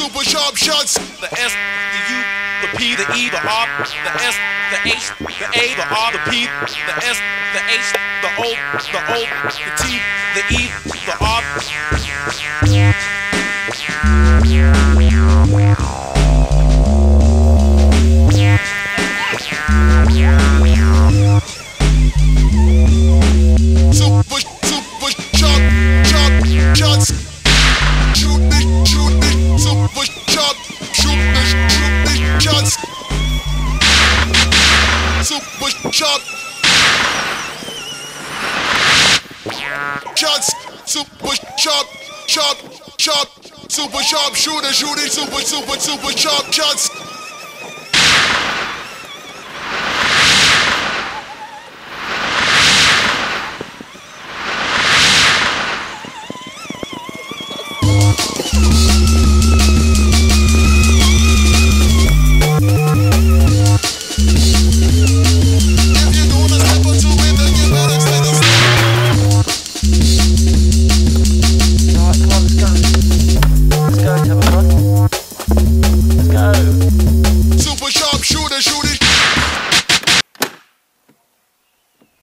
super sharp shots. the S, the U, the P, the E, the R, the S, the H, the A, the R, the P, the S, the H, the O, the O, the T, the E, the R. Super, super sharp, sharp shots. Super sharp. Shots, super sharp, sharp, sharp, super sharp shooter shooting super, super, super sharp shots.